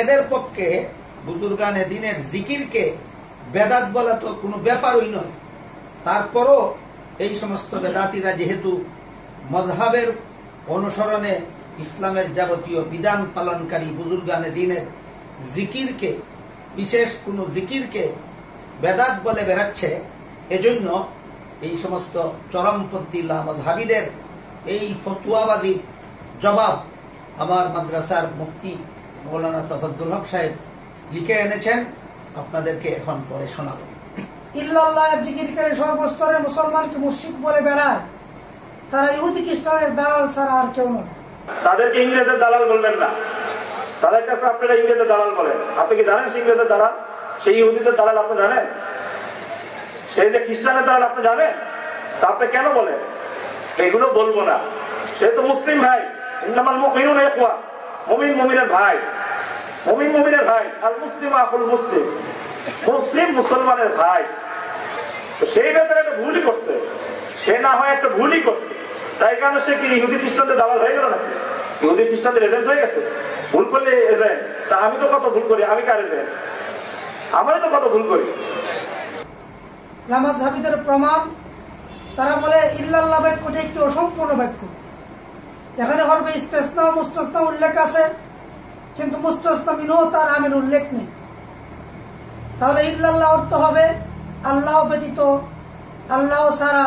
এদের পক্ষে বুজুর্গানে দিনের জিকিরকে বেদাত বলা তো কোনো ব্যাপারই নয়। তারপরও এই সমস্ত বেদাতিরা যেহেতু মজহাবের অনুসরণে ইসলামের যাবতীয় বিধান পালনকারী বুজুর্গানে দিনের জিকিরকে, বিশেষ কোনো জিকিরকে বেদাত বলে বেড়াচ্ছে, এজন্য এই সমস্ত চরমপন্থী মজহাবিদের এই ফতুয়াবাজির জবাব আমার মাদ্রাসার মুফতি মৌলানা তফাদ্দুল হক সাহেব লিখে এনেছেন আপনাদেরকে এখন পরে শোনাব। ইল্লাল্লাহ জিকির করে সর্বস্তরের মুসলমানকে মুশরিক বলে বেড়ায়। তারা ইহুদি খ্রিস্টানের দালাল ছাড়া আর কেউ নয়। তাদেরকে ইংরেজের দালাল বলবেন না। তাদের কাছে আপনারা ইংরেজের দালাল বলেন। আপনি কি জানেন সে ইংরেজের দালাল? সেই ইহুদিদের দালাল আপনি জানেন? সেই যে খ্রিস্টানের দালাল আপনি জানেন? তা আপনি কেন বলেন? এগুলো বলব না। সে তো মুসলিম ভাই। মুমিন মুমিনের ভাই। মুমিন মুমিনের ভাই, আর মুসলিম আকুল মুসলিম। মুসলিম মুসলমানের ভাই। সেই ব্যাপারে একটা ভুলই করছে। সে না হয় একটা ভুলই করছে। তাই কারণে সে কি ইহুদি খ্রিস্টানদের দালাল হয়ে গেল নাকি? ইহুদি খ্রিস্টানদের এজেন্ট হয়ে গেছে? ভুল করলে এজেন্ট তা আমি তো কত ভুল করি? আমি কার এজেন্ট আমি তো কত ভুল করি? নামাজ হাবিদের প্রমাণ, তারা বলে, ইল্লাল্লাহ বাক্যটি একটি অসম্পূর্ণ বাক্য। এখানে হরবে ইস্তেসনা ও উল্লেখ আছে। কিন্তু মুস্তসনা মিনহ তার আমিন উল্লেখ নেই। তাহলে ইল্লাল্লাহ অর্থ হবে আল্লাহ ব্যতীত আল্লাহ সারা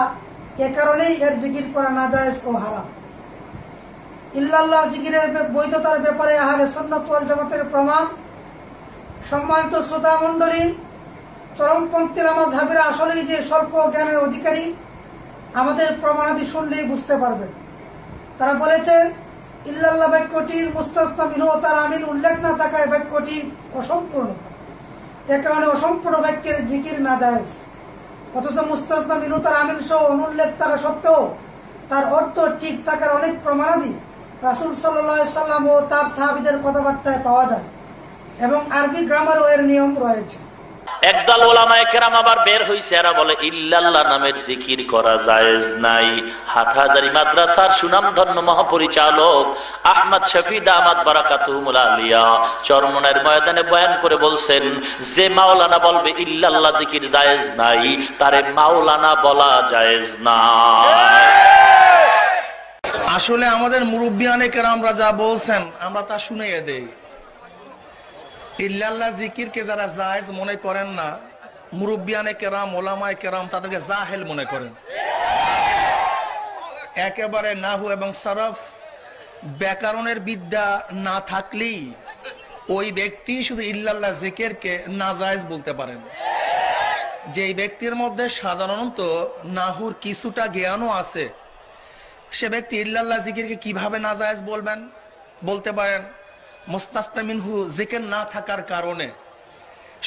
এ কারণেই এর জিকির করা না যায় ও হারাম। ইল্লাল্লাহর জিকিরের বৈধতার ব্যাপারে আহারে সন্ন্যত ওয়াল জামাতের প্রমাণ। সম্মানিত শ্রোতা মণ্ডলী, চরমপন্থী নামাজ হাবিরা আসলেই যে স্বল্প জ্ঞানের অধিকারী, আমাদের প্রমাণাদি শুনলেই বুঝতে পারবেন। তারা বলেছে ইল্লাল্লাহ বাক্যটির মুস্তাস্তা মিনু তার আমিন উল্লেখ না থাকায় বাক্যটি অসম্পূর্ণ। এ কারণে অসম্পূর্ণ বাক্যের জিকির না যায় অথচ মুস্তাস্তা মিনু তার আমিন সহ অনুল্লেখ থাকা সত্ত্বেও তার অর্থ ঠিক থাকার অনেক প্রমাণাদি রাসুল সাল্লাম ও তার সাহাবিদের কথাবার্তায় পাওয়া যায়। এবং আরবি গ্রামারও এর নিয়ম রয়েছে। একদল ওলামায়ে কেরাম আবার বের হইছে, এরা বলে, ইল্লাল্লাহ নামের জিকির করা জায়েজ নাই। হাটহাজারি মাদ্রাসার সুনামধন্য মহাপরিচালক আহমদ শফিদ আহমদ বারাকাতুহুমুল আলিয়া চরমনের ময়দানে বয়ান করে বলছেন, যে মাওলানা বলবে, ইল্লাল্লাহ জিকির জায়েজ নাই, তারে মাওলানা বলা জায়েজ নাই আসলে আমাদের মুরব্বিয়ানেকের আমরা যা বলছেন, আমরা তা শুনে দেই। ইল্লাল্লাহ জিকিরকে যারা জায়েজ মনে করেন না, মুরব্বিয়ানে কেরাম, ওলামায় কেরাম, তাদেরকে জাহেল মনে করেন। একেবারে নাহু এবং সরফ, ব্যাকরণের বিদ্যা না থাকলেই ওই ব্যক্তি শুধু ইল্লাল্লাহ জিকিরকে নাজায়েজ বলতে পারেন। যে ব্যক্তির মধ্যে সাধারণত নাহুর কিছুটা জ্ঞানও আছে, সে ব্যক্তি ইল্লাল্লাহ জিকিরকে কীভাবে নাজায়েজ বলবেন, বলতে পারেন? মোস্তাস্তামিনহু জিকের না থাকার কারণে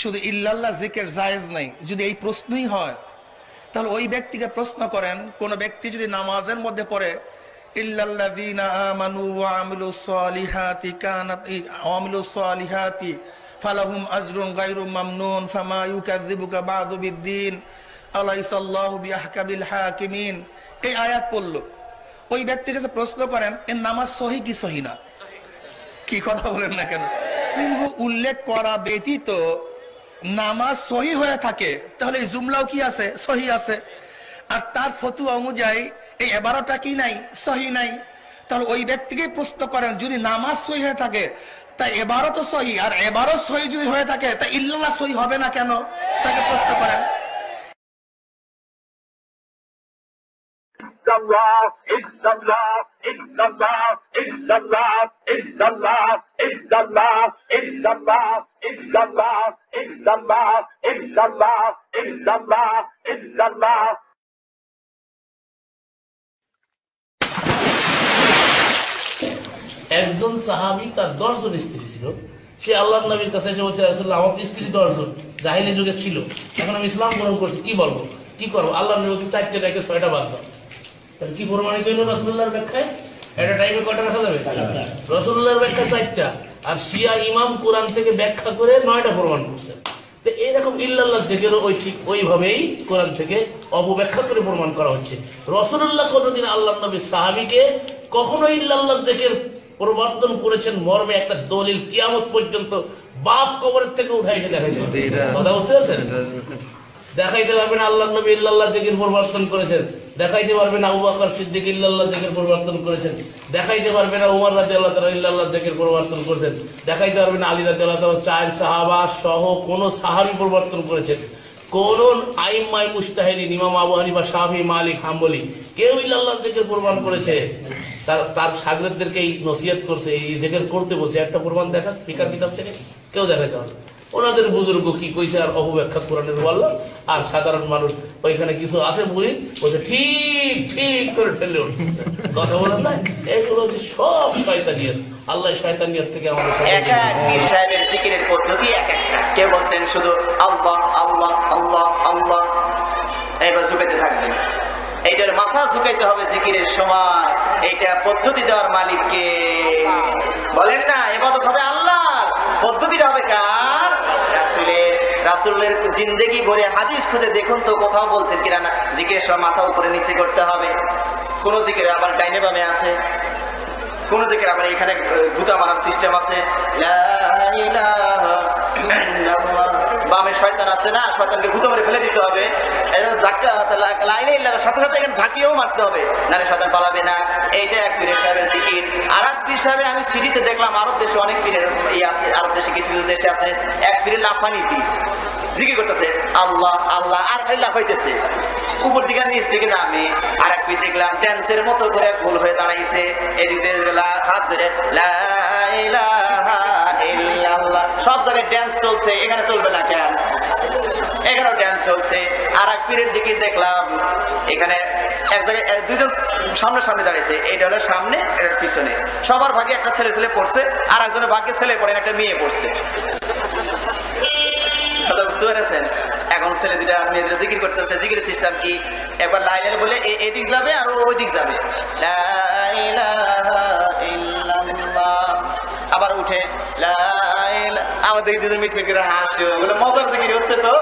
শুধু ইল্লাল্লাহ জিকের জায়েজ নাই। যদি এই প্রশ্নই হয়, তাহলে ওই ব্যক্তিকে প্রশ্ন করেন, কোন ব্যক্তি যদি নামাজের মধ্যে পড়ে আমানু সালিহাতি সালিহাতি ফালাহুম আজরুন ফামা হাকিমিন। এই আয়াত পড়ল। ওই প্রশ্ন করেন, এর নামাজ সহি কি সহি না? কি কথা বলেন না কেন? কিন্তু উল্লেখ করা ব্যতীত নামাজ সহি হয়ে থাকে। তাহলে এই জুমলাও কি আছে? সহি আছে। আর তার ফতু অনুযায়ী এই এবারোটা কি নাই? সহি নাই। তাহলে ওই ব্যক্তিকে প্রশ্ন করেন যদি নামাজ সহি হয়ে থাকে তা এবারও তো সহি আর এবারও সহি যদি হয়ে থাকে তা ইল্লাল্লাহ সহি হবে না কেন? তাকে প্রশ্ন করেন। illallah, illallah, illallah, একজন সাহাবি তার দশজন স্ত্রী ছিল। সে আল্লাহ নবীর কাছে এসে বলছে রাসূলুল্লাহ, আমার স্ত্রী দশজন জাহিলি যুগে ছিল। এখন আমি ইসলাম গ্রহণ করছি কি বলব? কি করব? আল্লাহ নবী বলছে চারটে রেখে ছয়টা বাদ দাও। কি প্রমাণিত হইল রসুল্লাহর ব্যাখ্যায়? একটা টাইমে রাখা যাবে? রসুল্লাহর ব্যাখ্যা চারটা। আর শিয়া ইমাম কোরআন থেকে ব্যাখ্যা করে নয়টা প্রমাণ করছেন তো এইরকম ইল্লাল্লাহ জেকেরও ওই ঠিক ওইভাবেই কোরআন থেকে অপব্যাখ্যা করে প্রমাণ করা হচ্ছে। রসুল্লাহ কোনোদিন আল্লাহ নবী সাহাবিকে কখনো ইল্লাল্লাহ জেকের প্রবর্তন করেছেন মর্মে একটা দলিল কিয়ামত পর্যন্ত বাপ কবরের থেকে উঠাই এসে দেখাই কথা বুঝতে পারছেন? দেখাইতে পারবেন আল্লাহ নবী ইল্লাল্লাহ জিকির প্রবর্তন করেছেন। দেখাইতে পারবেন আবু বকর সিদ্দিক ইল্লাল্লাহ জিকির পরিবর্তন করেছেন। দেখাইতে পারবে না উমর রাজি আল্লাহ তালা ইল্লাল্লাহ জিকির পরিবর্তন করেছেন। দেখাইতে পারবেন না আলী রাজি আল্লাহ তালা চার সাহাবা সহ কোন সাহাবি পরিবর্তন করেছেন। কোন আইমাই মুস্তাহিদিন ইমাম আবু হানিফা শাহি মালিক, হাম্বলি কেউ ইল্লাল্লাহ জিকির প্রমাণ করেছে। তার তার সাগরদেরকে এই নসিহত করছে, এই জিকির করতে বলছে। একটা প্রমাণ দেখা ফিকার কিতাব থেকে। কেউ দেখাতে পারে না। ওনাদের বুজুর্গ কি কইছে আর অপব্যাখ্যা কোরআনের বলল আর সাধারণ মানুষ ওইখানে কিছু আছে বুড়ি বলছে ঠিক ঠিক করে ঠেলে উঠছে। কথা বলেন না? এগুলো হচ্ছে সব শয়তানিয়ত। আল্লাহ শয়তানিয়ত থেকে আমাদের এক এক পীর সাহেবের জিকিরের পদ্ধতি এক একটা কেউ বলছেন শুধু আল্লাহ আল্লাহ আল্লাহ আল্লাহ। এবার ঝুঁকাইতে থাকবেন। এইটার মাথা ঝুঁকাইতে হবে জিকিরের সময়। এইটা পদ্ধতি দেওয়ার মালিককে। বলেন না এবাদত হবে আল্লাহ। পদ্ধতিটা হবে কার? রাসুলের রাসুলের জিন্দেগি ভরে হাদিস খুঁজে দেখুন তো কোথাও বলছেন কিনা না। জিজ্ঞেস মাথা উপরে নিচে করতে হবে। কোনো জিকের আবার ডাইনে বামে আছে। কোনো দিকে আবার এখানে গুতা মারার সিস্টেম আছে। লা ইলাহা। বামে শয়তান আছে না, শয়তানকে মেরে ফেলে দিতে হবে। লাইনে সাথে সাথে এখানে ধাকিয়েও মারতে হবে শয়তান পালাবে না। এইটা এক পীরের সাহেবের জিকির। আর এক পীর সাহেবের, আমি সিঁড়িতে দেখলাম আরব দেশে অনেক পীরের ই আছে, আরব দেশে কিছু কিছু দেশে আছে। এক পীরের লাফানি পীর। জিকির করতেছে, আল্লাহ আল্লাহ, আর খালি লাফাইতেছে। উপর দিকে নিচ দিকে নামে। আর এক দেখলাম ড্যান্সের মতো করে ভুল হয়ে দাঁড়াইছে। এদিকে হাত ধরে, লা ইলাহা ইল্লাল্লাহ। সব জায়গায় ড্যান্স চলছে, এখানে চলবে না কেন? এখানেও ড্যান্স চলছে। আর এক পীরের দিকে দেখলাম, এখানে এক জায়গায় দুজন সামনে সামনে দাঁড়িয়েছে। এইটা হলো সামনে এটার পিছনে। সবার ভাগে একটা ছেলে ছেলে পড়ছে, আর একজনের ভাগ্যে ছেলে পড়ে একটা মেয়ে পড়ছে। বুঝতে পেরেছেন? এখন ছেলে দুটা মেয়েদের জিকির করতেছে। জিকির সিস্টেম কি? একবার লাইলাল বলে এদিক যাবে আর ওই দিক যাবে। আবার উঠে, লা ইলা- আমাদের দুজন মিট মিট করে হাসে ওগুলো মজার জিকির হচ্ছে তো?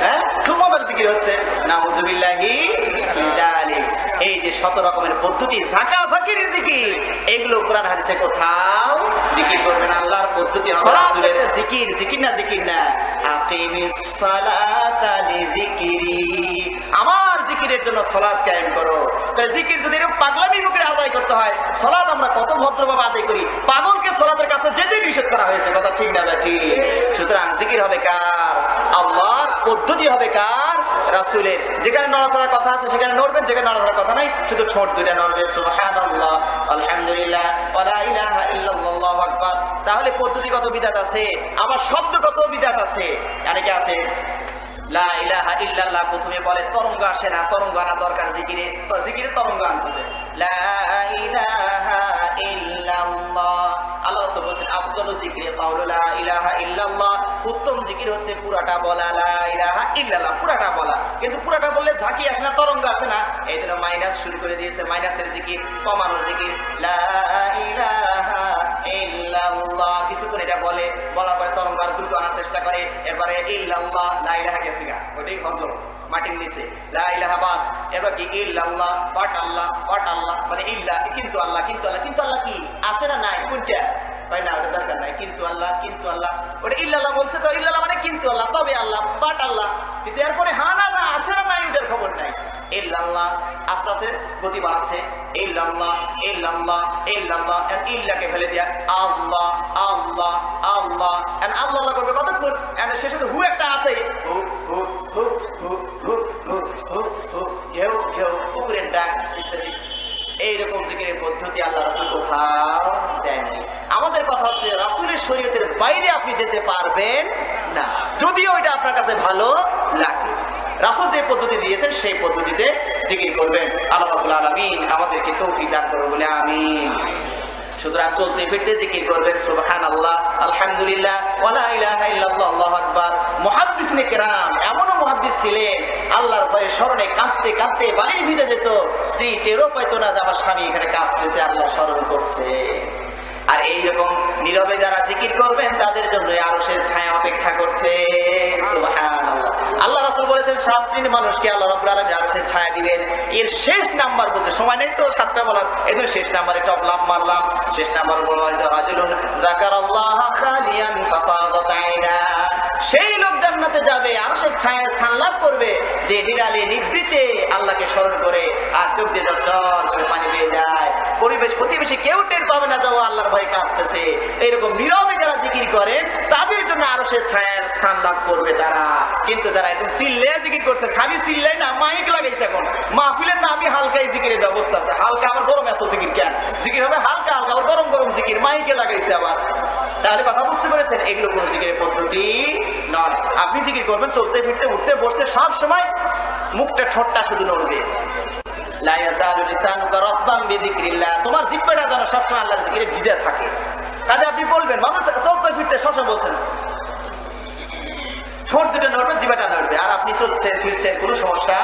হ্যাঁ? খুব মজার জিকির হচ্ছে। নাউজুবিল্লাহি এই যে শত রকমের পদ্ধতি ঝাঁকা ঝাঁকির জিকির এগুলো কোরআন হাদিসে কোথাও জিকির করবেন আল্লাহর পদ্ধতি রাসূলের জিকির জিকির না জিকির না। আকিমিস সালাতা লিযিকরি আমার জিকিরের জন্য সালাত কায়েম করো। জিকির যদি এরকম পাগলামি মুখে আদায় করতে হয় সালাত আমরা কত ভদ্রভাবে আদায় করি? পাগলকে সালাতের কাছে যেতে নিষেধ করা হয়েছে। কথা ঠিক না ঠিক সুতরাং জিকির হবে কার? আল্লাহর পদ্ধতি হবে কার? রাসূলের। যেখানে নড়াচড়ার কথা আছে, সেখানে নড়বেন, যেখানে নড়াচড়ার কথা নাই, শুধু ঠোঁট দুইটা নড়বে। সুবহানাল্লাহ, আলহামদুলিল্লাহ, ওয়ালা ইলাহা ইল্লাল্লাহু আকবার। তাহলে পদ্ধতিগত বিধাত আছে, আবার শব্দগত বিধাত আছে। অনেকে আছে লা ইলাহা ইল্লাল্লাহ প্রথমে বলে, তরঙ্গ আসে না, তরঙ্গ আনা দরকার জিকিরে। জিকিরে তরঙ্গ আনতেছে। লা ইলাহা ইল্লাল্লাহ। আল্লাহ রাসূল বলেছেন, আফদালু কাউলু লা ইলাহা ইল্লাল্লাহ। উত্তম জিকির হচ্ছে পুরাটা বলা, লা ইলাহা ইল্লাল্লাহ, পুরাটা বলা। কিন্তু পুরাটা বললে ঝাঁকি আসে না, তরঙ্গ আসে না। এই জন্য মাইনাস শুরু করে দিয়েছে, মাইনাসের জিকির, কমানোর জিকির। লা ইলাহা চেষ্টা করে, এরপরে ইল্লাল্লাহ গেছে গা ওটাই হজম মাটির নিচে। এবার কি? ইল্লাল্লাহ, বাট আল্লাহ বাট আল্লাহ। মানে ইল্লা, কিন্তু আল্লাহ কিন্তু আল্লাহ কিন্তু আল্লাহ কি? আছে না নাই? কোনটা? না, ওটা দরকার নাই। কিন্তু আল্লাহ কিন্তু আল্লাহ। ওটা ইল্লাল্লাহ বলছে তো, ইল্লাল্লাহ মানে কিন্তু আল্লাহ, তবে আল্লাহ, বাট আল্লাহ। কিন্তু এরপরে হা না না আছে না নাই খবর নাই। ইল্লাল্লাহ, আস্তে আস্তে গতি বাড়াচ্ছে। ইল্লাল্লাহ ইল্লাল্লাহ ইল্লাল্লাহ এর ইল্লাকে ফেলে দিয়া আল্লাহ আল্লাহ আল্লাহ আল্লাহ করবে কতক্ষণ? এন্ড শেষে তো হু একটা আছে। হু হু হু হু হু হু ঘেউ ঘেউ কুকুরের ডাক, ইত্যাদি। এইরকম জিকিরের পদ্ধতি আল্লাহ রাসুল কোথাও দেয়নি আমাদের কথা হচ্ছে রাসুলের শরীয়তের বাইরে আপনি যেতে পারবেন না। যদিও এটা আপনার কাছে ভালো লাগে। রাসুল যে পদ্ধতি দিয়েছেন, সেই পদ্ধতিতে জিকির করবেন। আল্লাহ রাবুল আলমিন আমাদেরকে তৌফিক দান করব বলে আমিন। সুতরাং চলতে ফিরতে জিকির করবেন সুবহান আল্লাহ আলহামদুলিল্লাহ ওয়ালা ইলাহা ইল্লাল্লাহ, আল্লাহু আকবার। মুহাদ্দিসিনে কেরাম, এমনও মুহাদ্দিস ছিলেন, আল্লাহর ভয়ে স্মরণে কাঁদতে কাঁদতে বাড়ির ভিতরে যেত। স্ত্রী টেরও পাইতো না যে আমার স্বামী এখানে কাঁদতেছে, আল্লাহ স্মরণ করছে। আর এইরকম নীরবে যারা জিকির করবেন, তাদের জন্য আরও সে ছায়া অপেক্ষা করছে। আল্লাহ রাসূল বলেছেন, সাত শ্রেণির মানুষকে আল্লাহ রাব্বুল আলামিন আরও সে ছায়া দিবেন। এর শেষ নাম্বার বলছে, সময় নেই তো সাতটা বলার। এই জন্য শেষ নাম্বারে টপ লাভ মারলাম। শেষ নাম্বার বলব রাজুলুন যাকারাল্লাহ খালিয়ান ফাফাদাত সেই লোক জান্নাতে যাবে, আরশের ছায়ায় স্থান লাভ করবে, যে নিরালে নিবৃতে আল্লাহকে স্মরণ করে আর চোখ দিয়ে জল করে পানি পেয়ে যায়। পরিবেশ, প্রতিবেশী কেউ টের পাবে না যাও আল্লাহর ভয় কাঁদতেছে। এইরকম নীরবে যারা জিকির করে, তাদের জন্য আরশের ছায়ার স্থান লাভ করবে তারা। কিন্তু যারা একদম সিল্লে জিকির করছে, খালি সিল্লাই না, মাইক লাগাইছে এখন। মাহফিলের না আমি হালকাই জিকিরের ব্যবস্থা আছে। হালকা আবার গরম, এত জিকির কেন? জিকির হবে হালকা হালকা আবার গরম গরম জিকির। মাইকে লাগাইছে আবার। তাহলে কথা বুঝতে পেরেছেন, এগুলো কোন জিকিরের পদ্ধতি নয়। আপনি জিকির করবেন, চলতে, ফিরতে, উঠতে, বসতে, সব সময় মুখটা ঠোঁটটা শুধু নড়বে। তোমার জিহ্বাটা যেন সবসময় জিকিরে ভিজে থাকে। কাজে আপনি বলবেন, মানুষ চলতে ফিরতে সবসময় বলছেন ঠোঁট দুটো নড়বে জিবাটা নড়বে, আর আপনি চলছেন, ফিরছেন, কোনো সমস্যা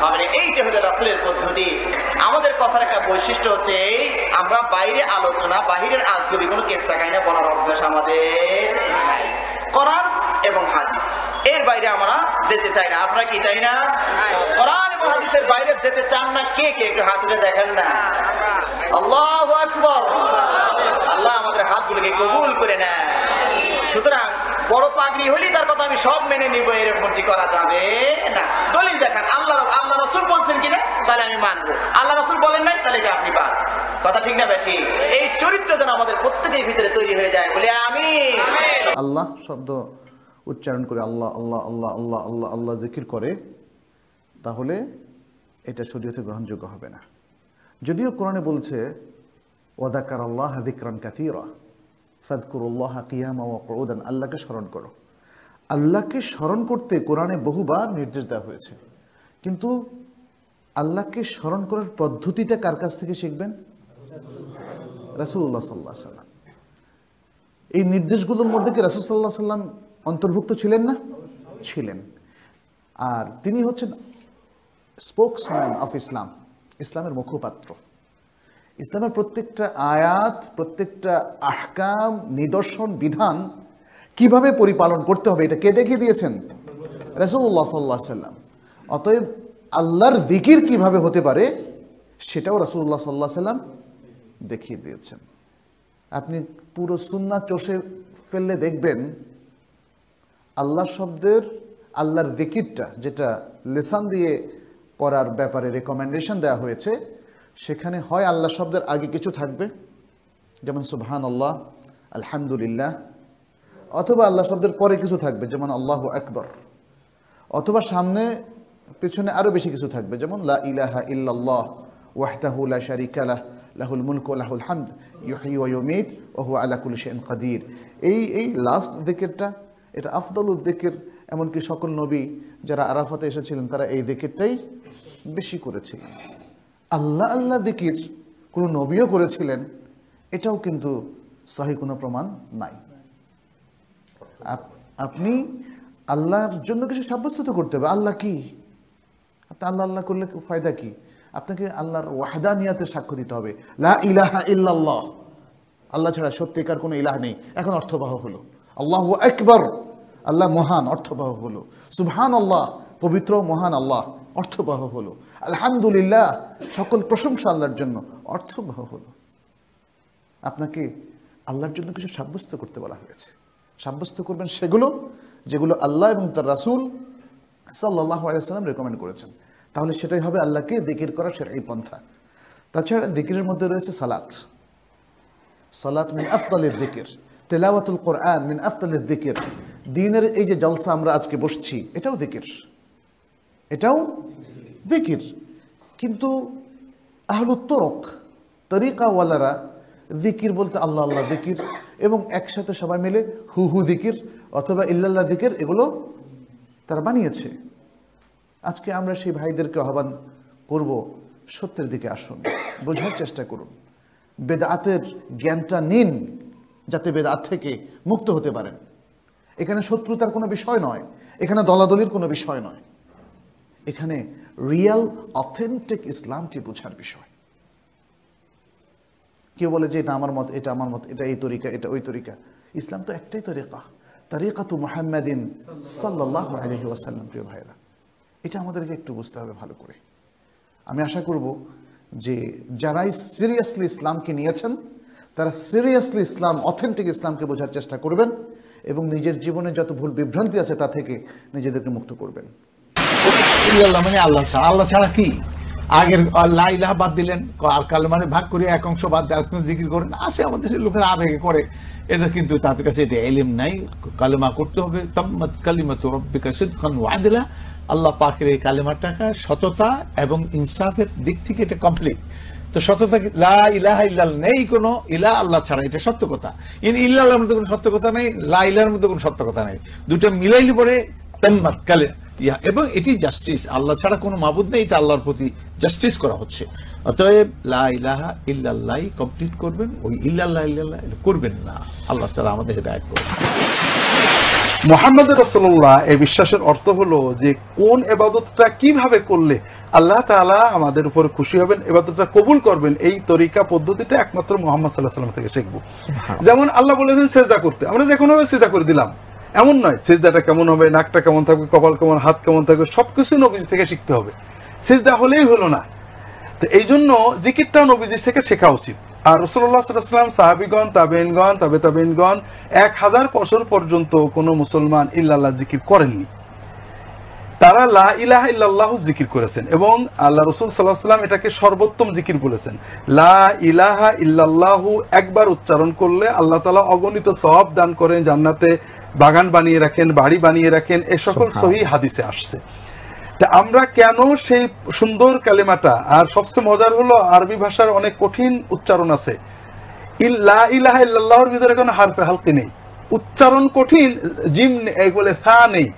হবে না। এইটা হলো রাসুলের পদ্ধতি। আমাদের কথার একটা বৈশিষ্ট্য হচ্ছে আমরা বাইরে আলোচনা, বাহিরের আজগবি কোনো কেসা কাহিনা বলার অভ্যাস আমাদের নাই। কোরআন এবং হাদিস। এর বাইরে আমরা যেতে চাই না। আপনারা কি চাই না? কোরআন এবং হাদিসের বাইরে যেতে চান না? কে কে একটু হাত তুলে দেখেন না? আল্লাহ আকবর। আল্লাহ আমাদের হাতগুলোকে কবুল করে নেয় সুতরাং বড় পাগড়ি হলেই তার কথা আমি সব মেনে নিব এরকমটি করা যাবে না? দলিল দেখান। আল্লাহ আল্লাহ রসুল বলছেন কিনা তাহলে আমি মানবো। আল্লাহ রসুল বলেন নাই, তাহলে এটা আপনি পান কথা ঠিক না বেঠি এই চরিত্র যেন আমাদের প্রত্যেকের ভিতরে তৈরি হয়ে যায় বলে আমি আল্লাহ শব্দ উচ্চারণ করে আল্লাহ আল্লাহ আল্লাহ আল্লাহ আল্লাহ আল্লাহ জিকির করে, তাহলে এটা শরীয়তে গ্রহণযোগ্য হবে না। যদিও কোরআনে বলছে ওয়াদাকার আল্লাহ দিকরান কাতিরা ফাদকুরুল্লাহ কিয়ামা ওয়া কুউদান। আল্লাহকে স্মরণ করো। আল্লাহকে স্মরণ করতে কোরআনে বহুবার নির্দেশ দেওয়া হয়েছে। কিন্তু আল্লাহকে স্মরণ করার পদ্ধতিটা কার কাছ থেকে শিখবেন? রাসূলুল্লাহ সাল্লাহ সাল্লাম এই নির্দেশগুলোর মধ্যে কি রাসুল সাল্লাহ সাল্লাম অন্তর্ভুক্ত ছিলেন না? ছিলেন। আর তিনি হচ্ছেন স্পোক্সম্যান অফ ইসলাম ইসলামের মুখপাত্র। ইসলামের প্রত্যেকটা আয়াত, প্রত্যেকটা আহকাম, নিদর্শন, বিধান কীভাবে পরিপালন করতে হবে এটা কে দেখিয়ে দিয়েছেন? রাসুল্লাহ সাল্লাহ সাল্লাম। অতএব আল্লাহর দিকির কীভাবে হতে পারে সেটাও রাসুল্লাহ সাল্লাহ সাল্লাম দেখিয়ে দিয়েছেন। আপনি পুরো সুন্না চষে ফেললে দেখবেন আল্লাহ শব্দের, আল্লাহর দিকিরটা যেটা লেসান দিয়ে করার ব্যাপারে রেকমেন্ডেশন দেওয়া হয়েছে, সেখানে হয় আল্লাহ শব্দের আগে কিছু থাকবে, যেমন সুবহান আল্লাহ আলহামদুলিল্লাহ, অথবা আল্লাহ শব্দের পরে কিছু থাকবে, যেমন আল্লাহ আকবর, অথবা সামনে, পেছনে আরও বেশি কিছু থাকবে, যেমন লা ইলাহা ইল্লাল্লাহ, ওয়াহদাহু লা শারিকা লাহ, লাহুল মুলক লাহুল হামদ, ইউহয়ি ওয়া ইউমীত হুয়া আলা কুল্লি শাইইন কাদির। এই এই লাস্ট দিকেরটা এটা আফদালুল উদ্দিকের এমনকি সকল নবী যারা আরাফাতে এসেছিলেন, তারা এই দিকেরটাই বেশি করেছিলেন। আল্লাহ আল্লাহ দিকির কোনো নবীও করেছিলেন, এটাও কিন্তু সহি কোনো প্রমাণ নাই। আপ- আপনি আল্লাহর জন্য কিছু সাব্যস্ত করতে হবে। আল্লাহ কি? আপনি আল্লাহ আল্লাহ করলে ফায়দা কি? আপনাকে আল্লাহর ওয়াহদানিয়াতে সাক্ষ্য দিতে হবে। লা ইলাহা ইল্লাল্লাহ। আল্লাহ ছাড়া সত্যিকার কোনো ইলাহ নেই। এখন অর্থবাহ হলো। আল্লাহ আকবর। আল্লাহ মহান, অর্থবাহ হলো। সুবহান আল্লাহ পবিত্র, মহান আল্লাহ, অর্থবাহ হলো। আলহামদুলিল্লাহ, সকল প্রশংসা আল্লাহর জন্য, অর্থবাহ হলো। আপনাকে আল্লাহর জন্য কিছু সাব্যস্ত করতে বলা হয়েছে। সাব্যস্ত করবেন সেগুলো, যেগুলো আল্লাহ এবং তার রাসূল সাল্লাহ আলাইসাল্লাম রেকমেন্ড করেছেন। তাহলে সেটাই হবে আল্লাহকে দিকির করার এই পন্থা। তাছাড়া দিকিরের মধ্যে রয়েছে সালাত। সালাত মিন আফতালের দিকির তেলাওয়াতুল কোরআন মিন আফতালের দিকির দিনের এই যে জলসা আমরা আজকে বসছি, এটাও দিকির। এটাও দিকির। কিন্তু আহলুত্তরক তরিকাওয়ালারা দিকির বলতে আল্লাহ আল্লাহ দিকির এবং একসাথে সবাই মিলে হু হু দিকির অথবা ইল্লাল্লাহ দিকির, এগুলো তারা বানিয়েছে। আজকে আমরা সেই ভাইদেরকে আহ্বান করব, সত্যের দিকে আসুন, বোঝার চেষ্টা করুন। বেদাতের জ্ঞানটা নিন, যাতে বেদাত থেকে মুক্ত হতে পারেন। এখানে শত্রুতার কোনো বিষয় নয়, এখানে দলাদলির কোনো বিষয় নয়। এখানে রিয়াল অথেন্টিক ইসলামকে বোঝার বিষয়। কেউ বলে যে এটা আমার মত, এটা আমার মত, এটা এই তরিকা, এটা ওই তরিকা। ইসলাম তো একটাই তরিকা। তরিকা তো মোহাম্মদিন সাল্লাহ আলহি প্রিয় ভাইরা এটা আমাদেরকে একটু বুঝতে হবে ভালো করে। আমি আশা করব যে যারাই সিরিয়াসলি ইসলামকে নিয়েছেন, তারা সিরিয়াসলি ইসলাম অথেন্টিক ইসলামকে বোঝার চেষ্টা করবেন। এবং নিজের জীবনে যত ভুল বিভ্রান্তি আছে তা থেকে নিজেদেরকে মুক্ত করবেন। মানে আল্লাহ ছাড়া। আল্লাহ ছাড়া কি? আগের বাদ দিলেন আর কালেমারে ভাগ করে এক অংশ বাদ দিয়ে জিকির করেন আছে আমাদের দেশের লোকেরা আবেগে করে। এটা কিন্তু তাদের কাছে এটা এলিম নাই। কালেমা করতে হবে। তাম্মাত কালিমাতু রব্বিকা সিদকান ওয়াদিলা আল্লাহ পাকের এই কালেমার টাকা সততা এবং ইনসাফের দিক থেকে এটা কমপ্লিট তো সততা কি- লা ইলাহা ইল্লাল নেই কোনো ইলা আল্লাহ ছাড়া, এটা সত্য কথা। ইন ইল্লাহর মধ্যে কোনো সত্য কথা নেই, লা মধ্যে কোনো সত্য কথা নেই। দুটো মিলাইলে পরে তাম্মাত, কালে ইয়া। এবং এটি জাস্টিস আল্লাহ ছাড়া কোনো মাবুদ নেই, এটা আল্লাহর প্রতি জাস্টিস করা হচ্ছে। অতএব লা ইলাহা ইল্লাল্লাহ কমপ্লিট করবেন, ওই ইল্লাল্লাহ ইল্লাল্লাহ করবেন না। আল্লাহ তাআলা আমাদের হেদায়েত করবেন মোহাম্মদ রসল্লাহ এই বিশ্বাসের অর্থ হলো যে কোন এবাদতটা কীভাবে করলে আল্লাহ তাআলা আমাদের উপর খুশি হবেন এবাদতটা কবুল করবেন এই তরিকা পদ্ধতিটা একমাত্র মোহাম্মদ সাল্লাহ সাল্লাম থেকে শিখব। যেমন আল্লাহ বলেছেন সেজদা করতে আমরা যে কোনো সেজদা করে দিলাম এমন নয় সেজদাটা কেমন হবে নাকটা কেমন থাকবে কপাল কেমন হাত কেমন থাকবে সবকিছু নবীজি থেকে শিখতে হবে। সেজদা হলেই হলো না। তো এই জন্য জিকিরটাও নবীজির থেকে শেখা উচিত। আর রসুল্লাহ সাল্লাম সাহাবিগণ তাবেনগণ তাবে তাবেনগণ এক হাজার বছর পর্যন্ত কোনো মুসলমান ইল্লাল্লাহ জিকির করেননি। তারা লা ইলাহা ইল্লাল্লাহু জিকির করেছেন এবং আল্লাহ রসুল সাল্লাহ সাল্লাম এটাকে সর্বোত্তম জিকির বলেছেন। লা ইলাহা ইল্লাল্লাহু একবার উচ্চারণ করলে আল্লাহ তালা অগণিত সব দান করেন জান্নাতে বাগান বানিয়ে রাখেন বাড়ি বানিয়ে রাখেন এ সকল সহি হাদিসে আসছে। তা আমরা কেন সেই সুন্দর কালেমাটা? আর সবচেয়ে মজার হলো, আরবি ভাষার অনেক কঠিন উচ্চারণ আছে। ইল্লা ইলাহা ইল্লাল্লাহর ভিতরে কোনো হারফে হালকি নেই। উচ্চারণ কঠিন, জিম বলে নেই,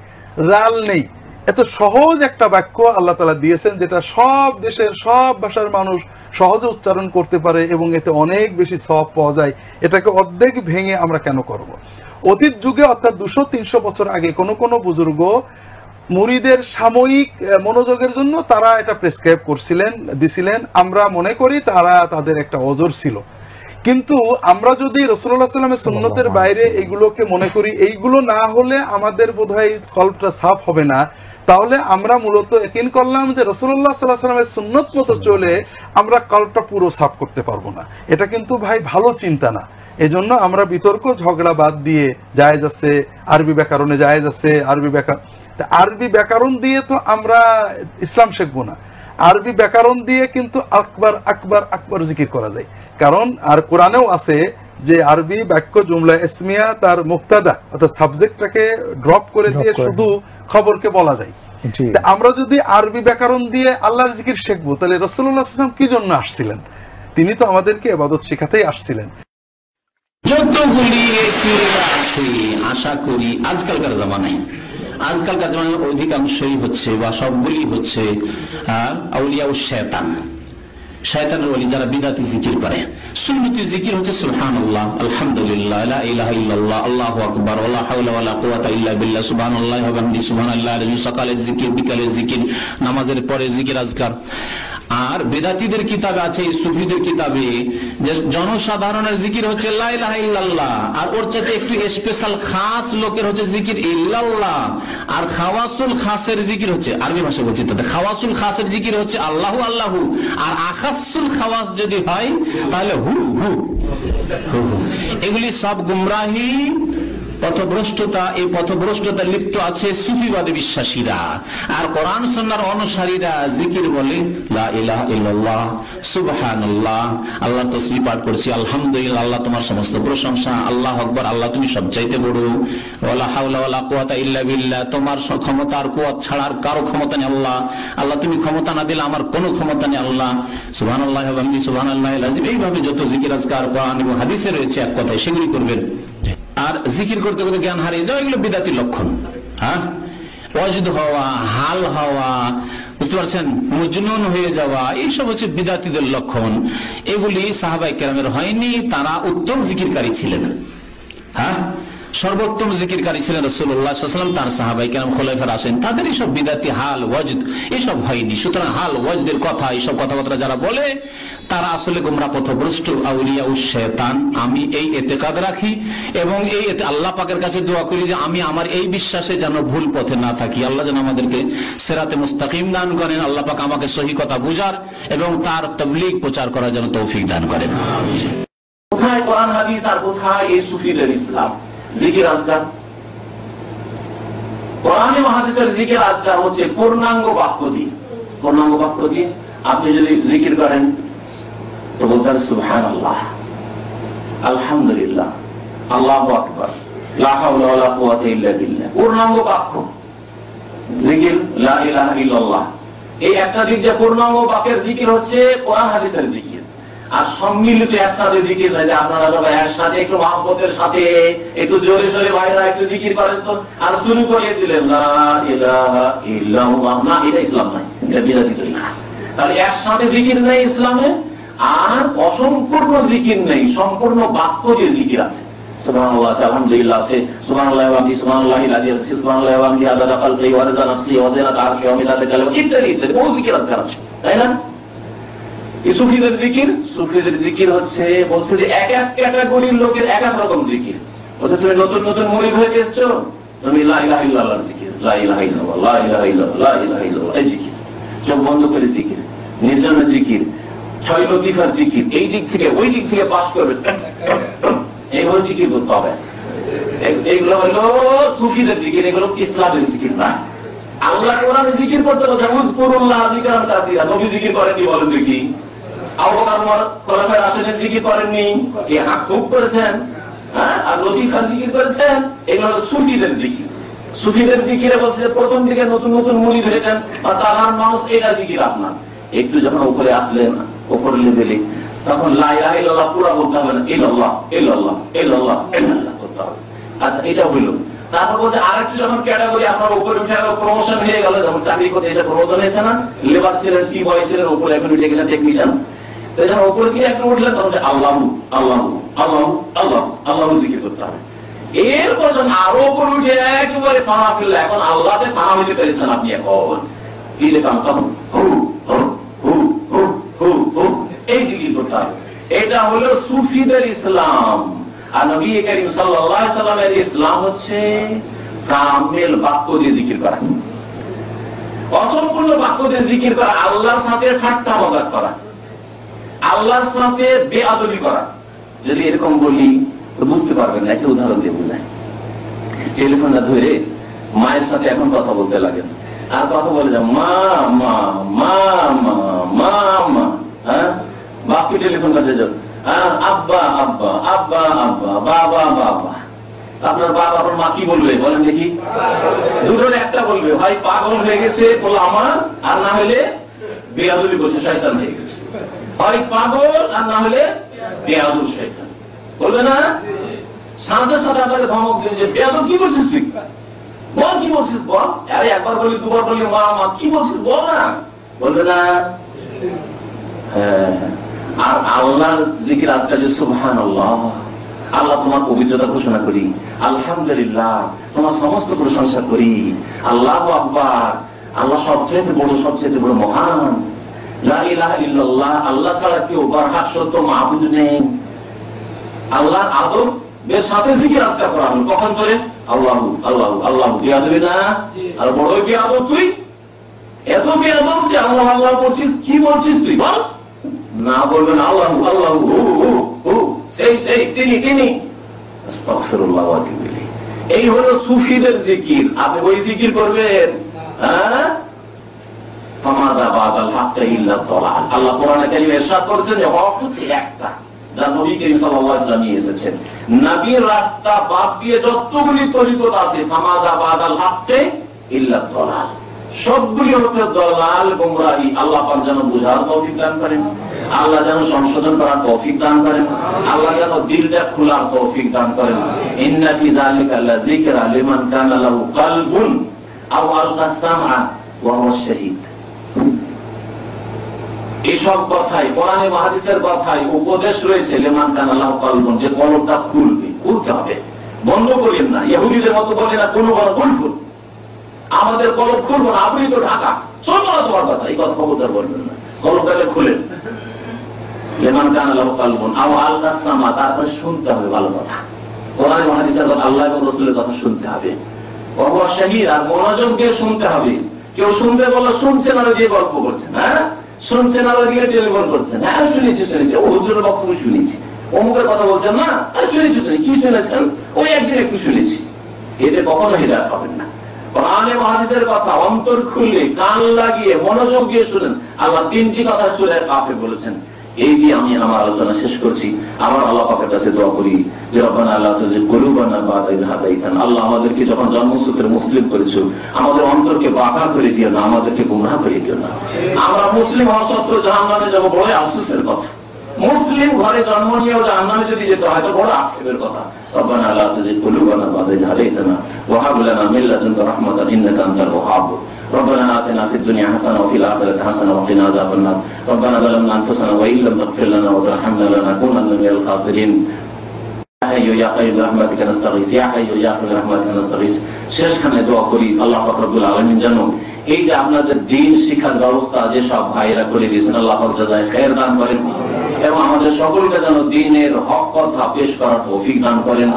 রাল নেই। এত সহজ একটা বাক্য আল্লাহ তালা দিয়েছেন, যেটা সব দেশের সব ভাষার মানুষ সহজে উচ্চারণ করতে পারে এবং এতে অনেক বেশি সব পাওয়া যায়। এটাকে অর্ধেক ভেঙে আমরা কেন করব? অতীত যুগে অর্থাৎ দুশো তিনশো বছর আগে কোনো কোনো বুজুর্গ মুরিদের সাময়িক মনোযোগের জন্য তারা এটা প্রেসক্রাইব করছিলেন দিছিলেন। আমরা মনে করি তারা তাদের একটা অজর ছিল। কিন্তু আমরা যদি রসুল্লাহ সাল্লামের সুন্নতের বাইরে এগুলোকে মনে করি এইগুলো না হলে আমাদের বোধহয় কল্পটা সাফ হবে না। তাহলে আমরা মূলত একিন করলাম যে রসুল্লাহ সাল্লাহ সাল্লামের সুন্নত মতো চলে আমরা কল্পটা পুরো সাফ করতে পারব না। এটা কিন্তু ভাই ভালো চিন্তা না। এজন্য আমরা বিতর্ক ঝগড়া বাদ দিয়ে জায়েজ আছে আরবি ব্যাকরণে জায়েজ আছে আরবি ব্যাকরণ তা আরবি ব্যাকরণ দিয়ে তো আমরা ইসলাম শিখব না। আরবি ব্যাকরণ দিয়ে কিন্তু আকবার আকবার আকবার জিকির করা যায়। কারণ আর কোরআনেও আছে যে আরবি বাক্য জুমলা ইসমিয়া তার মুক্তাদা অর্থাৎ সাবজেক্টটাকে ড্রপ করে দিয়ে শুধু খবরকে বলা যায়। আমরা যদি আরবি ব্যাকরণ দিয়ে আল্লাহর জিকির শিখব তাহলে রসুল্লাহ আসলাম কি জন্য আসছিলেন? তিনি তো আমাদেরকে এবাদত শেখাতেই আসছিলেন। যতগুলি আছে আশা করি আজকালকার জামানায় আজকালকার জন্য অধিকাংশই হচ্ছে বা সবগুলি হচ্ছে আউলিয়া ও শেতান শয়তানের ওলি যারা বিদাতি জিকির করে। সুন্নতি জিকির হচ্ছে সুবহানাল্লাহ, আলহামদুলিল্লাহ, লা ইলাহা ইল্লাল্লাহ, আল্লাহু আকবার, ওয়ালা হাওলা ওয়ালা কুওয়াতা ইল্লা বিল্লাহ, সুবহানাল্লাহি ওয়া বিহামদিহি, সুবহানাল্লাহ সকালের জিকির, বিকালের জিকির, নামাজের পরে জিকির আজকার। আর বেদাতিদের কিতাবে আছে সুফিদের কিতাবে। যে জনসাধারণের জিকির হচ্ছে লা ইলাহা ইল্লাল্লাহ আর ওর চাইতে একটু স্পেশাল খাস লোকের হচ্ছে জিকির ইল্লাল্লাহ। আর খাওয়াসুল খাসের জিকির হচ্ছে আরবি ভাষা বলছি তাতে খাওয়াসুল খাসের জিকির হচ্ছে আল্লাহু আল্লাহু। আর আখাসুল খাওয়াস যদি হয় তাহলে হু, হু। এগুলি সব গুমরাহি পথভ্রষ্টতা, এই পথভ্রষ্টতা লিপ্ত আছে সুফিবাদী বিশ্বাসীরা। আর কোরআন সন্ন্যার অনুসারীরা জিকির বলে সুবহানাল্লাহ আল্লাহ তসবি পাঠ করছি, আলহামদুলিল্লাহ, আল্লাহ তোমার সমস্ত প্রশংসা, আল্লাহ আকবার, আল্লাহ তুমি সবচাইতে বড়। ওয়ালা হাওলা ওয়ালা কুওয়াতা ইল্লা তোমার ক্ষমতা আর কুয়াত ছাড়া আর কারও ক্ষমতা নেই আল্লাহ। আল্লাহ তুমি ক্ষমতা না দিলে আমার কোনো ক্ষমতা নেই আল্লাহ। ওয়া বিহামদিহি সুবহানাল্লাহিল আযীম। এইভাবে যত জিকির, আজকার, কোরআন এবং হাদিসে রয়েছে এক কথায় সেগুলি করবেন। আর জিকির করতে করতে জ্ঞান হারিয়ে যাওয়া এগুলো বিদাতির লক্ষণ। হ্যাঁ? অজদ হওয়া, হাল হওয়া, বুঝতে পারছেন? মজনুন হয়ে যাওয়া, এইসব হচ্ছে বিদাতিদের লক্ষণ। এগুলি সাহাবাই কেরামের হয়নি, তারা উত্তম জিকিরকারী ছিলেন। হ্যাঁ? সর্বোত্তম জিকিরকারী ছিলেন রসুল্লাহাম তার সাহাবাই কেরাম খোলাফার আসেন। তাদের এইসব বিদাতি হাল, ওয়াজদ, এসব হয়নি। সুতরাং হাল, ওয়াজদের কথা এইসব কথাবার্তা যারা বলে তারা আসলে গোমরা পথভ্রষ্ট, আউলিয়া শেতান। আমি এই এতেকাদ রাখি এবং এই আল্লাহ পাকের কাছে দোয়া করি যে আমি আমার এই বিশ্বাসে যেন ভুল পথে না থাকি। আল্লাহ যেন আমাদেরকে সেরাতে মুস্তাকিম দান করেন, আল্লাহ পাক আমাকে সহি কথা বুঝার এবং তার তবলিগ প্রচার করার জন্য তৌফিক দান করেন। কোথায় কোরআন, হাদিস আর কোথায় এই সুফিদের ইসলাম? জিকির আজকার কোরআন জিকির আজকার হচ্ছে পূর্ণাঙ্গ বাক্য দিয়ে। পূর্ণাঙ্গ বাক্য দিয়ে আপনি যদি জিকির করেন তো বলতেন সুবহান আল্লাহ আলহামদুলিল্লাহ। আল্লাহ আকবর। জিকির আর না একটু জোরে একটু জিকির করেন তো। আর শুরু দিলেন না, এটা ইসলাম নাই এটা বিরাটি তরিকা। তাহলে একসাথে জিকির নেই ইসলামে? আর অসম্পূর্ণ জিকির নেই, সম্পূর্ণ বাক্য দিয়ে জিকির আছে। সুফিদের জিকির হচ্ছে, বলছে যে এক এক লোকের এক এক রকম জিকির। তুমি নতুন নতুন মুরিদ হয়ে এসছো? তুমি জিকির। লা লা জিকির। চোখ বন্ধ করে জিকির। নির্জনের জিকির। ছয় লতিফার জিকির। এই দিক থেকে, ওই দিক থেকে পাস করবে এইভাবে জিকির করতে হবে। এগুলো হলো সুফিদের জিকির, এগুলো ইসলামের জিকির না। আল্লাহ কোরআনে জিকির করতে বলছে উজকুরুল্লাহ নবী জিকির করেননি বলেন দেখি? কি খুব করেছেন? হ্যাঁ? আর লতিফা জিকির করেছেন? এগুলো সুফিদের জিকির। সুফিদের জিকিরে বলছে, প্রথম দিকে নতুন নতুন মুড়ি ধরেছেন। বা, সাধারণ মানুষ এটা জিকির আপনার। একটু যখন উপরে আসলেন উপর লেভেলে তখন লা ইলাহা ইল্লাল্লাহ পুরো বলতে হবে না, ইল্লাল্লাহ ইল্লাল্লাহ ইল্লাল্লাহ ইল্লাল্লাহ করতে হবে। আচ্ছা এটা কি তখন আল্লাহ আল্লাহ আল্লাহ আল্লাহ আল্লাহ করতে হবে। এরপর আরও উপরে উঠে একেবারে ফানা এখন আল্লাহতে ফানা হইতে পেরেছেন আপনি এখন। কি তখন? হু। জিকির এটা হলো সুফিদের ইসলাম। আর নবী করিম সাল্লামের ইসলাম হচ্ছে কামেল বাক্য দিয়ে জিকির করা। অসম্পূর্ণ বাক্য দিয়ে জিকির করা, আল্লাহর সাথে ঠাট্টা মজাক করা, আল্লাহর সাথে বেআদবি করা। যদি এরকম বলি, তো বুঝতে পারবেন না একটা উদাহরণ দিয়ে বোঝায়। টেলিফোনটা ধরে মায়ের সাথে এখন কথা বলতে লাগেন। আর কথা বলে যা, মা মা মা মা মা মা হ্যাঁ? বাপকে টেলিফোন কাটে যাও। হ্যাঁ আব্বা আব্বা আব্বা আব্বা, বাবা বাবা। আপনার বাবা, আপনার মা কি বলবে? বলেন দেখি। দুটোর একটা বলবে, ভাই, পাগল হয়ে গেছে, বলো আমার, আর না হলে বেয়াদুলি করছে, শয়তান হয়ে গেছে। হয় পাগল, আর না হলে বেয়াদুল শয়তান। বলবে না? সাথে সাথে আপনাকে ধমক দিয়ে যে বেয়াদুল কি বলছিস তুই? বল, কি বলছিস বল? আরে একবার বলি দুবার বলি মা মা, কি বলছিস বল না? বলবে না। হ্যাঁ। আর আল্লাহর জিকির আজকাল সুবহান আল্লাহ আল্লাহ তোমার পবিত্রতা ঘোষণা করি, আলহামদুলিল্লাহ, তোমার সমস্ত প্রশংসা করি। আল্লাহ আকবার। আল্লাহ সবচেয়ে বড় সবচেয়ে বড় মহান। আল্লাহ ছাড়া কেউ বারহাট সত্য মাহবুদ নেই। আল্লাহর আদব বেশ সাথে জিকির আজকাল করা কখন করে? আল্লাহ আল্লাহ আল্লাহ বিয়াদবি না। আর বড় বিয়াদব তুই? এত বিয়াদব যে আল্লাহ আল্লাহ বলছিস কি বলছিস তুই? বল। না বলবেন আল্লাহ আল্লাহ হু সেই সেই তিনি তিনি। আস্তাগফিরুল্লাহ ওয়া এই হলো সুফিদের জিকির। আপনি ওই জিকির করবেন। হ্যাঁ? ফামাদা বাদাল হাক্কা ইল্লা দালাল। আল্লাহ কোরআনে কারিমে ইরশাদ করেছেন যে হক হচ্ছে একটা। যা নবী করিম নিয়ে এসেছেন নবীর রাস্তা বাদ দিয়ে যতগুলি তরিকত আছে ইল্লা দালাল। সবগুলি হচ্ছে দলাল আল্লাহ পাক যেন বুঝার তৌফিক দান করেন। আল্লাহ যেন সংশোধন করার তৌফিক দান করেন। আল্লাহ যেন দিলটা খোলার তৌফিক দান করেন। ইন্না ফি যালিকা লাযিকরা লিমান কানা লাহু কলবুন আও আলকা সামআ ওয়া হুয়া শাহীদ। এসব কথাই, কোরআনে মাহাদিসের কথাই উপদেশ রয়েছে লেমান কানা লাহু কলবুন যে কলবটা খুলবে, খুলতে হবে। বন্ধ করিয়েন না। ইহুদিদের মতো বলে না কোনো বড় খুলফুল আমাদের কলম খুলবো না, আপনি তো ঢাকা। চলবো না তোমার কথা, এই কথা খবরদার বলবেন না। কলমটাকে খুলেন। আল্লাহ শুনতে হবে কেউ শুনতে বলল শুনছে না গল্প করছে হ্যাঁ? শুনছেন করছেন। হ্যাঁ শুনেছি শুনেছি। ও বক্তব্য শুনেছি। অমুকের কথা বলছেন না আর শুনেছি কি শুনেছেন? ওই একদিন একটু শুনেছি। এতে কখনো হৃদয় পাবেন না। কোরআনে কথা, অন্তর খুলে লাগিয়ে, মনোযোগ দিয়ে আল্লাহ তিনটি কথা সুরের কাফে বলেছেন। এই দিয়ে আমি আমার আলোচনা শেষ করছি। আমার আল্লাহ পাকের কাছে দোয়া করি আল্লাহ আমাদেরকে যখন জন্মসূত্রে মুসলিম করেছ, আমাদের অন্তরকে বাঁকা করে দিও না, আমাদেরকে গুমরা করে দিও না। আমরা মুসলিম হওয়া সত্ত্বেও জাহান্নামে যাব বড় আফসোসের কথা। মুসলিম ঘরে জন্ম নিয়েও জাহান্নামে যদি যেতে হয় তো বড় আক্ষেপের কথা রব্বানা লা তুজিগ কুলুবানা বাদা ইয হাদাইতানা ওয়া হাব লানা মিন লাদুনকা রাহমাতান ইন্নাকা আনতাল ওয়াহ্হাব ربنا آتنا في الدنيا حسنة وفي الآخرة حسنة وقنا عذاب النار ربنا ظلمنا أنفسنا وإن لم تغفر لنا وترحمنا لنكونن من الخاسرين يا حي يا قيوم برحمتك نستغيث يا حي يا قيوم برحمتك نستغيث শেষখানে দোয়া করি আল্লাহ পাক রব্বুল আলামিন যেন এই যে আপনাদের দিন শিক্ষার ব্যবস্থা যে সব ভাইরা করে দিয়েছেন আল্লাহ পাক জাযায় খায়ের দান করেন এবং আমাদের সকলকে যেন দিনের হক কথা পেশ করার তৌফিক দান করেন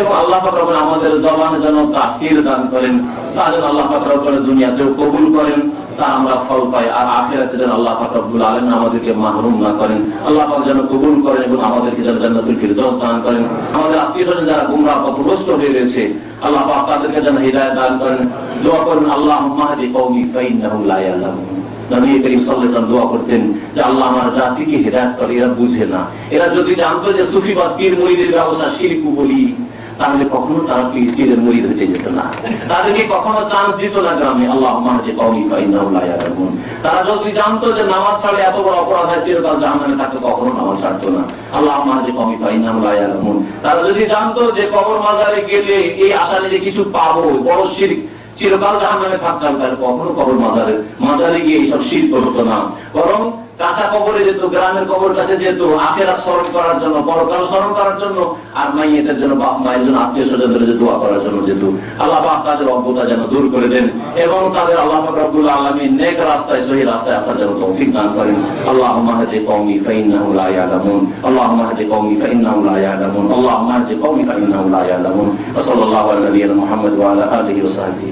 এবং আল্লাহ পাক রব্বুল আমাদের জবানে যেন তাসির দান করেন, তা যেন আল্লাহ পাক রব্বুল দুনিয়াতেও কবুল করেন, তা আমরা ফল পাই আর যেন আল্লাহ পাক আলামিন আমাদেরকে মাহরুম না করেন। আল্লাহ পাক যেন কবুল করেন এবং আমাদেরকে যেন জান্নাতুল ফিরদৌস দান করেন। আমাদের যারা পথভ্রষ্ট হয়ে রয়েছে, আল্লাহ পাক তাদেরকে যেন হিদায়াত দান করেন। দোয়া করেন কওমি ফাইন্নাহুম লা ইয়ালামুন। নবী করিম সাল্লাল্লাহু দোয়া করতেন যে আল্লাহ আমার জাতিকে হেদায়েত করে, এরা বুঝে না। এরা যদি জানতো যে সুফিবাদ পীর মুরিদের ব্যবসা শিরকু বলি, তাহলে কখনো তারা পীরের মুরিদ হতে যেত না। তাদেরকে কখনো চান্স দিত না গ্রামে। আল্লাহ মাহজি কওমি ফাইন্নাহু লা ইয়ালামুন তারা যদি জানতো যে নামাজ ছাড়লে এত বড় অপরাধ হয়, চিরকাল জাহান্নামে থাকতো, কখনো নামাজ ছাড়তো না। আল্লাহ মাহজি কওমি ফাইন্নাহু লা ইয়ালামুন তারা যদি জানতো যে কবর মাজারে গেলে এই আশা নিয়ে যে কিছু পাবো, বড় শিরক চিরকাল জাহান্নামে থাকতাম তাহলে কখনো কবর মাজারে মাজারে গিয়ে এইসব শীত করতো না। বরং কাঁচা কবরে যেত গ্রামের কবর কাছে যেত আখেরা স্মরণ করার জন্য, পরকাল স্মরণ করার জন্য, আর মাইয়েদের জন্য বাপ মায়ের জন্য আত্মীয় স্বজনদের যে দোয়া করার জন্য যেত আল্লাহ পাক তাদের অজ্ঞতা যেন দূর করে দেন এবং তাদের আল্লাহ পাক রব্বুল আলামিন নেক রাস্তায়, সহি রাস্তায় আসার জন্য তৌফিক দান করেন। আল্লাহুম্মা হাদি কওমি ফাইন্নাহু লা ইয়ালামুন। আল্লাহুম্মা হাদি কওমি ফাইন্নাহু লা ইয়ালামুন। আল্লাহুম্মা হাদি কওমি ফাইন্নাহু লা ইয়ালামুন। সাল্লাল্লাহু মুহাম্মদ ওয়া আলা আলিহি ওয়া সাহবিহি